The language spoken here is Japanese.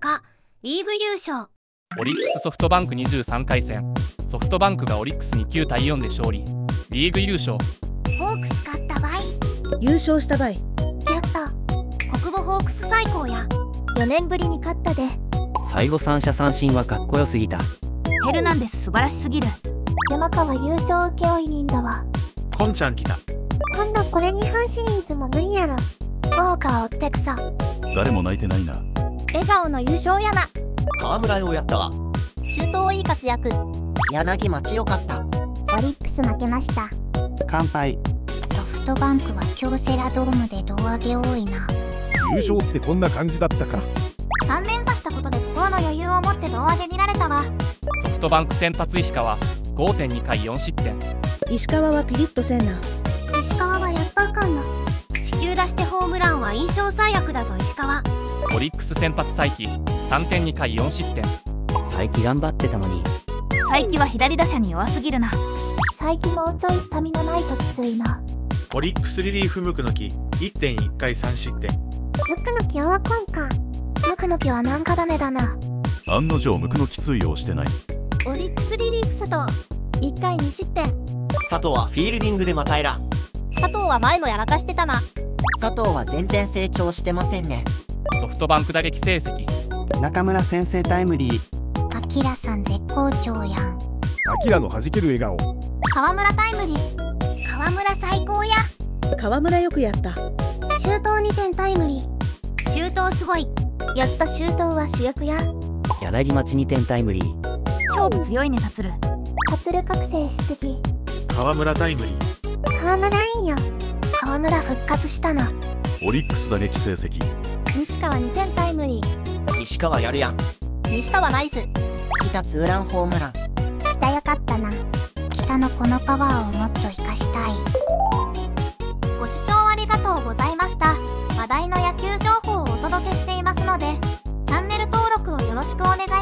高リーグ優勝。オリックスソフトバンク23回戦。ソフトバンクがオリックスに9対4で勝利。リーグ優勝。ホークス勝った場合優勝したばい。やった。国母ホークス最高や。4年ぶりに勝ったで。最後三者三振はかっこよすぎた。ヘルナンデス素晴らしすぎる。山川優勝請負人だわ。こんちゃん来た。今度これ2本シリーズも無理やろ。豪華追ってくさ。誰も泣いてないな笑顔の優勝やな。河村をやったわ。周東いい活躍。柳町よかった。オリックス負けました。乾杯。ソフトバンクは京セラドームで胴上げ多いな。優勝ってこんな感じだったか。3連覇したことで心の余裕を持って胴上げ見られたわ。ソフトバンク先発石川。5.2回4失点。石川はピリッとせんな。石川はやっぱあかんの地球出してホームランは印象最悪だぞ石川オリックス先発才木3.2回4失点。佐伯頑張ってたのに。佐伯は左打者に弱すぎるな。佐伯もうちょいスタミナないときついな。オリックスリリーフムクノキ1.1回3失点。ムクノキはこんか。ムクノキはなんかダメだな。案の定無垢のきついをしてない。オリックスリリーフ佐藤。1回2失点。佐藤はフィールディングでまたえら佐藤は前もやらかしてたな。佐藤は全然成長してませんねソフトバンク打撃成績。中村先生タイムリー。アキラさん絶好調やん。アキラの弾ける笑顔。川村タイムリー。川村最高や。川村よくやった。周東2点タイムリー。周東すごい。やっぱ周東は主役や。柳町2点タイムリー。勝負強いね達る達る覚醒しすぎ。河村タイムリー。川村いいよ。川村復活したのオリックス打撃成績。西川2点タイムリー。西川やるやん。西川ナイス。北ツーランホームラン。北よかったな。北のこのパワーをもっと活かしたい。ご視聴ありがとうございました。話題の野球情報をお届けしていますのでチャンネル登録をよろしくお願いします